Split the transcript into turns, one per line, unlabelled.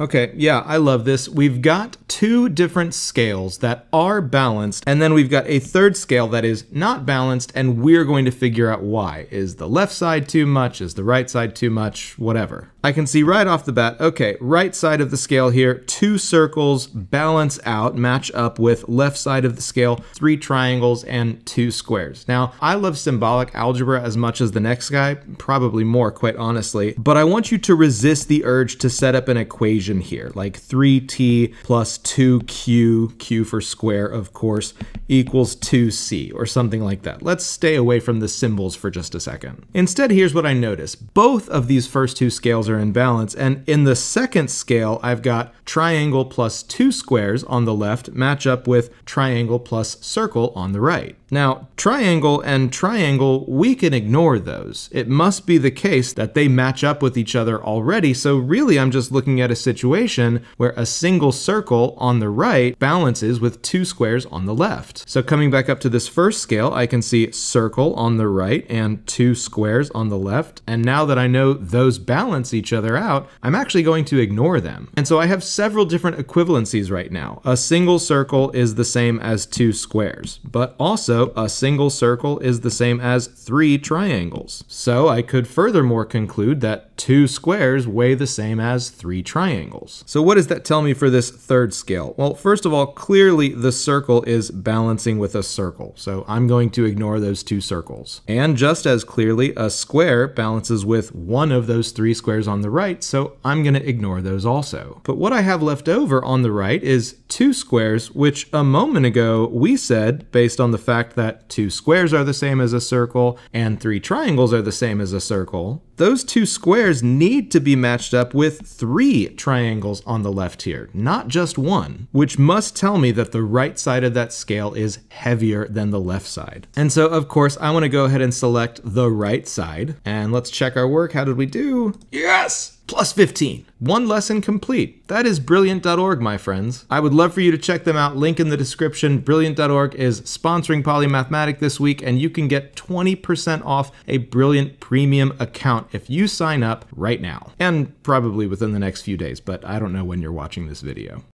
Okay, yeah, I love this. We've got two different scales that are balanced, and then we've got a third scale that is not balanced, and we're going to figure out why. Is the left side too much? Is the right side too much? Whatever. I can see right off the bat, okay, right side of the scale here, two circles balance out, match up with left side of the scale, three triangles and two squares. Now, I love symbolic algebra as much as the next guy, probably more, quite honestly, but I want you to resist the urge to set up an equation here, like 3t plus 2q, q for square, of course, equals 2c, or something like that. Let's stay away from the symbols for just a second. Instead, here's what I notice. Both of these first two scales are in balance, and in the second scale, I've got triangle plus two squares on the left match up with triangle plus circle on the right. Now, triangle and triangle, we can ignore those. It must be the case that they match up with each other already, so really I'm just looking at a situation where a single circle on the right balances with two squares on the left. So coming back up to this first scale, I can see circle on the right and two squares on the left, and now that I know those balance each other out, I'm actually going to ignore them. And so I have several different equivalencies right now. A single circle is the same as two squares, but also a single circle is the same as three triangles. So I could furthermore conclude that two squares weigh the same as three triangles. So what does that tell me for this third scale? Well, first of all, clearly the circle is balancing with a circle. So I'm going to ignore those two circles. And just as clearly, a square balances with one of those three squares on the right, so I'm going to ignore those also. But what I have left over on the right is two squares, which a moment ago we said, based on the fact that two squares are the same as a circle and three triangles are the same as a circle, those two squares need to be matched up with three triangles on the left here, not just one, which must tell me that the right side of that scale is heavier than the left side. And so, of course, I want to go ahead and select the right side. And let's check our work. How did we do? Yes! Plus 15. One lesson complete. That is brilliant.org, my friends. I would love for you to check them out. Link in the description. Brilliant.org is sponsoring Polymathematic this week, and you can get 20% off a Brilliant Premium account if you sign up right now. And probably within the next few days, but I don't know when you're watching this video.